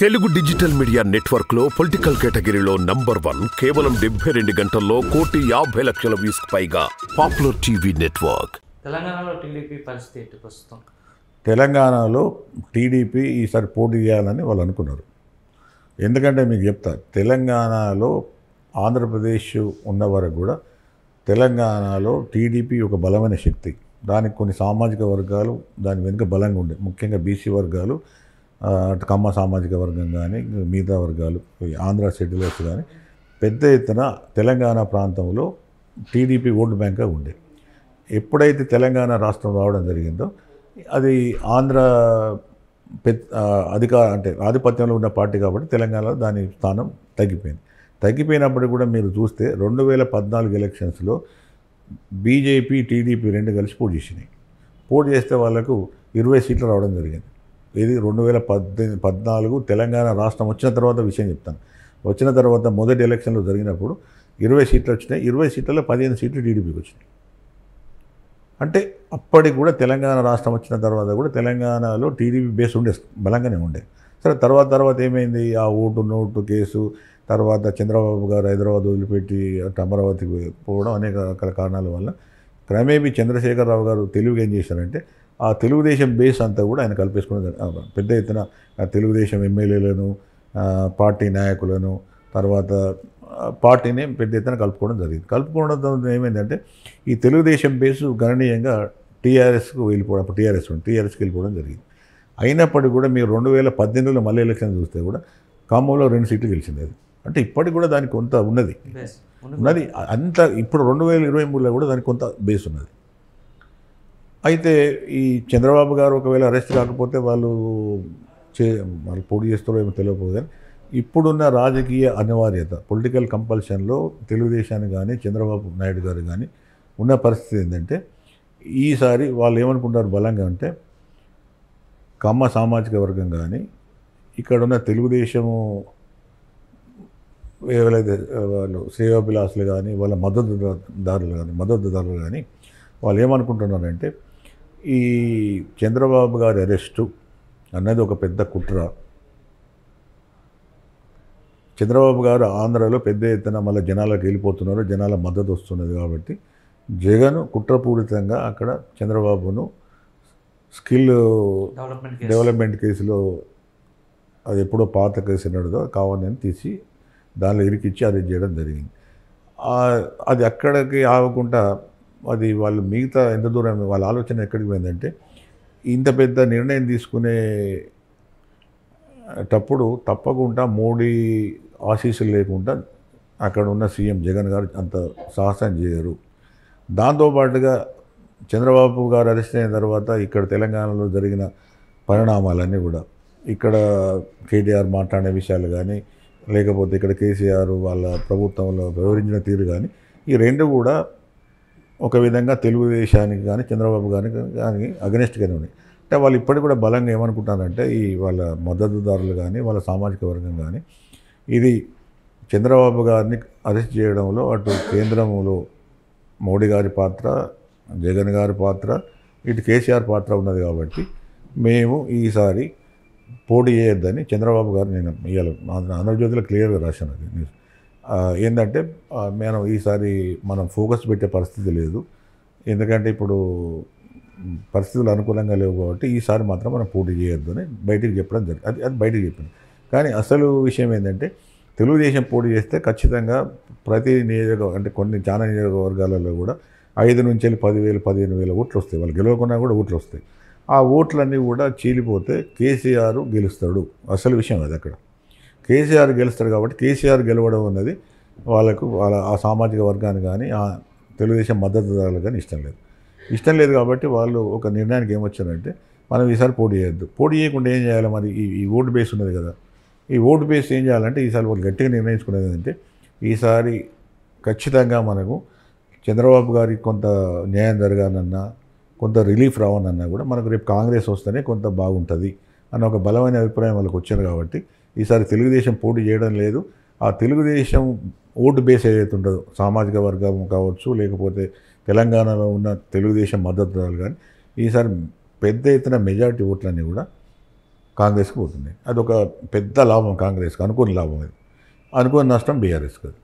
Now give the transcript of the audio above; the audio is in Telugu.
తెలుగు డిజిటల్ మీడియా నెట్వర్క్లో పొలిటికల్ కేటగిరీలో నంబర్ వన్ కేవలం డెబ్బై రెండు గంటల్లో కోటి యాభై లక్షల వ్యూస్ పైగా పాపులర్ టీవీ నెట్వర్క్. తెలంగాణలో టీడీపీ పరిస్థితి ఏంటి ప్రస్తుతం? తెలంగాణలో టీడీపీ ఈసారి పోటీ చేయాలని వాళ్ళు అనుకున్నారు. ఎందుకంటే మీకు చెప్తా తెలంగాణలో ఆంధ్రప్రదేశ్ ఉన్న వరకు కూడా తెలంగాణలో టీడీపీ ఒక బలమైన శక్తి. దానికి కొన్ని సామాజిక వర్గాలు దాని వెనుక బలంగా ఉండే ముఖ్యంగా బీసీ వర్గాలు కమ్మ సామాజిక వర్గం కానీ మిగతా వర్గాలు ఆంధ్ర సెటిలర్స్ కానీ పెద్ద ఎత్తున తెలంగాణ ప్రాంతంలో టీడీపీ ఓటు బ్యాంక్గా ఉండే. ఎప్పుడైతే తెలంగాణ రాష్ట్రం రావడం జరిగిందో అది ఆంధ్ర పె- అధికార అంటే ఆధిపత్యంలో ఉన్న పార్టీ కాబట్టి తెలంగాణలో దాని స్థానం తగ్గిపోయింది. తగ్గిపోయినప్పుడు కూడా మీరు చూస్తే రెండు వేల పద్నాలుగు ఎలక్షన్స్లో బీజేపీ టీడీపీ రెండు కలిసి పోటీ చేసినాయి. పోటీ చేస్తే వాళ్ళకు ఇరవై సీట్లు రావడం జరిగింది. ఇది రెండు వేల పద్దెనిమిది పద్నాలుగు తెలంగాణ రాష్ట్రం వచ్చిన తర్వాత విషయం చెప్తాను. వచ్చిన తర్వాత మొదటి ఎలక్షన్లో జరిగినప్పుడు ఇరవై సీట్లు వచ్చినాయి. ఇరవై సీట్లలో పదిహేను సీట్లు టీడీపీకి వచ్చినాయి. అంటే అప్పటికి కూడా తెలంగాణ రాష్ట్రం వచ్చిన తర్వాత కూడా తెలంగాణలో టీడీపీ బేస్ ఉండే బలంగానే ఉండే. సరే తర్వాత తర్వాత ఏమైంది? ఆ ఓటు నోటు కేసు తర్వాత చంద్రబాబు గారు హైదరాబాద్ వదిలిపెట్టి అమరావతికి పోవడం అనేక రకాల కారణాల వల్ల క్రమేపీ చంద్రశేఖరరావు గారు తెలుగు ఏం చేశారంటే ఆ తెలుగుదేశం బేస్ అంతా కూడా ఆయన కల్పేసుకుని పెద్ద ఎత్తున తెలుగుదేశం ఎమ్మెల్యేలను పార్టీ నాయకులను తర్వాత పార్టీని పెద్ద ఎత్తున కలుపుకోవడం జరిగింది. కలుపుకోవడంతో ఏమైందంటే ఈ తెలుగుదేశం బేసు గణనీయంగా టీఆర్ఎస్కు వెళ్ళిపోవడం అప్పుడు టీఆర్ఎస్ ఉంది టీఆర్ఎస్కి వెళ్ళిపోవడం జరిగింది. అయినప్పటికీ కూడా మీరు రెండు వేల పద్దెనిమిదిలో మళ్ళీ ఎలక్షన్ చూస్తే కూడా ఖమ్మంలో రెండు సీట్లు గెలిచింది అది. అంటే ఇప్పటికి కూడా దానికి కొంత ఉన్నది. ఉన్నది. అంత ఇప్పుడు రెండు వేల ఇరవై మూడులో కూడా దానికి కొంత బేస్ ఉన్నది. అయితే ఈ చంద్రబాబు గారు ఒకవేళ అరెస్ట్ కాకపోతే వాళ్ళు చే వాళ్ళు పోటీ చేస్తారో ఏమో తెలియకపోదు కానీ ఇప్పుడున్న రాజకీయ అనివార్యత పొలిటికల్ కంపల్షన్లో తెలుగుదేశాన్ని కానీ చంద్రబాబు నాయుడు గారు కానీ ఉన్న పరిస్థితి ఏంటంటే ఈసారి వాళ్ళు ఏమనుకుంటారు బలంగా అంటే కమ్మ సామాజిక వర్గం కానీ ఇక్కడున్న తెలుగుదేశము ఎవరైతే వాళ్ళు శ్రేయోభిలాసులు కానీ వాళ్ళ మద్దతుదారులు కానీ మద్దతుదారులు కానీ వాళ్ళు ఏమనుకుంటున్నారంటే ఈ చంద్రబాబు గారి అరెస్టు అన్నది ఒక పెద్ద కుట్ర. చంద్రబాబు గారు ఆంధ్రాలో పెద్ద ఎత్తున మళ్ళీ జనాలకు వెళ్ళిపోతున్నారు జనాల మద్దతు వస్తున్నది కాబట్టి జగన్ కుట్రపూరితంగా అక్కడ చంద్రబాబును స్కిల్ డెవలప్మెంట్ కేసు డెవలప్మెంట్ కేసులో అది ఎప్పుడో పాత కేసు ఉన్నదో కావాలని తీసి దానిలో ఇరికిచ్చి అరెస్ట్ చేయడం జరిగింది. అది అక్కడికి ఆగకుండా అది వాళ్ళు మిగతా ఎంత దూరం వాళ్ళ ఆలోచన ఎక్కడికి పోయిందంటే ఇంత పెద్ద నిర్ణయం తీసుకునే టప్పుడు తప్పకుండా మోడీ ఆశీస్సులు లేకుండా అక్కడ ఉన్న సీఎం జగన్ గారు అంత సాహసం చేయరు. దాంతోపాటుగా చంద్రబాబు గారు అరెస్ట్ అయిన తర్వాత ఇక్కడ తెలంగాణలో జరిగిన పరిణామాలన్నీ కూడా ఇక్కడ కేటీఆర్ మాట్లాడే విషయాలు కానీ లేకపోతే ఇక్కడ కేసీఆర్ వాళ్ళ ప్రభుత్వంలో వివరించిన తీరు కానీ ఈ రెండు కూడా ఒక విధంగా తెలుగుదేశానికి కానీ చంద్రబాబు గారికి కానీ అగనెస్ట్గానే ఉన్నాయి. అంటే వాళ్ళు ఇప్పటికి కూడా బలంగా ఏమనుకుంటారంటే ఈ వాళ్ళ మద్దతుదారులు కానీ వాళ్ళ సామాజిక వర్గం కానీ ఇది చంద్రబాబు గారిని అరెస్ట్ చేయడంలో అటు కేంద్రంలో మోడీ గారి పాత్ర జగన్ గారి పాత్ర ఇటు కేసీఆర్ పాత్ర ఉన్నది కాబట్టి మేము ఈసారి పోటీ చేయొద్దని చంద్రబాబు గారు నేను ఇవాళ ఆంధ్రజ్యోతిలో క్లియర్గా రాశాను అది. న్యూస్ ఏంటంటే మనం ఈసారి మనం ఫోకస్ పెట్టే పరిస్థితి లేదు. ఎందుకంటే ఇప్పుడు పరిస్థితులు అనుకూలంగా లేవు కాబట్టి ఈసారి మాత్రం మనం పోటీ చేయొద్దు అని బయటికి చెప్పడం జరిగింది. అది అది బయటికి చెప్పింది. కానీ అసలు విషయం ఏంటంటే తెలుగుదేశం పోటీ చేస్తే ఖచ్చితంగా ప్రతి నియోజక అంటే కొన్ని చాలా నియోజకవర్గాలలో కూడా ఐదు నుంచి వెళ్ళి పదివేలు పదిహేను వేల ఓట్లు వస్తాయి. వాళ్ళు గెలవకున్నా కూడా ఓట్లు వస్తాయి. ఆ ఓట్లన్నీ కూడా చీలిపోతే కేసీఆర్ గెలుస్తాడు. అసలు విషయం అది అక్కడ. కేసీఆర్ గెలుస్తారు కాబట్టి కేసీఆర్ గెలవడం అన్నది వాళ్ళకు వాళ్ళ ఆ సామాజిక వర్గాన్ని కానీ ఆ తెలుగుదేశం మద్దతుదారులు కానీ ఇష్టం లేదు. ఇష్టం లేదు కాబట్టి వాళ్ళు ఒక నిర్ణయానికి ఏమొచ్చారంటే మనం ఈసారి పోటీ చేయొద్దు. పోటీ చేయకుండా ఏం చేయాలి మరి? ఈ ఈ ఓటు బేస్ ఉన్నది కదా. ఈ ఓటు బేస్ ఏం చేయాలంటే ఈసారి వాళ్ళు గట్టిగా నిర్ణయించుకునేది ఏంటంటే ఈసారి ఖచ్చితంగా మనకు చంద్రబాబు గారికి కొంత న్యాయం జరగాలన్నా కొంత రిలీఫ్ రావాలన్నా కూడా మనకు రేపు కాంగ్రెస్ వస్తేనే కొంత బాగుంటుంది అన్న ఒక బలమైన అభిప్రాయం వాళ్ళకి వచ్చారు కాబట్టి ఈసారి తెలుగుదేశం పోటీ చేయడం లేదు. ఆ తెలుగుదేశం ఓటు బేస్ ఏదైతే ఉంటుందో సామాజిక వర్గం కావచ్చు లేకపోతే తెలంగాణలో ఉన్న తెలుగుదేశం మద్దతుదారులు కానీ ఈసారి పెద్ద ఎత్తున మెజారిటీ ఓట్లన్నీ కూడా కాంగ్రెస్కి పోతున్నాయి. అదొక పెద్ద లాభం కాంగ్రెస్కి అనుకుని లాభం అది. అనుకుని నష్టం బీఆర్ఎస్కి అది.